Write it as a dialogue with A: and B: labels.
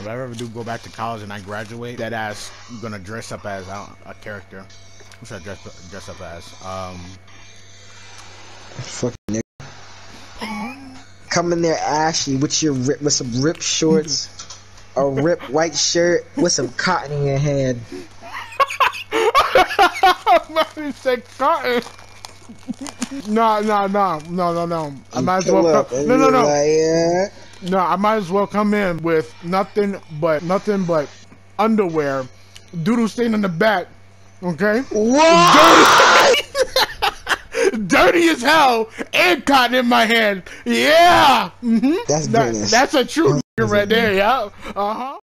A: If I ever do go back to college and I graduate, that ass gonna dress up as a character. Who should I dress dress up as? Um,
B: Fucking nigga. Come in there, ashy, with your rip, with some ripped shorts, a ripped white shirt, with some cotton in your hand.
A: Man, said cotton. No, no, no, no, no, no. I might as well
B: up
A: No, no, no,
B: like, yeah.
A: No. I might as well come in with nothing but nothing but underwear, doodle stain in the back. Okay.
B: What?
A: Dirty as hell and cotton in my hand. Yeah. hmm
B: That's
A: That, that's a true nigga right there. Yeah. Uh huh.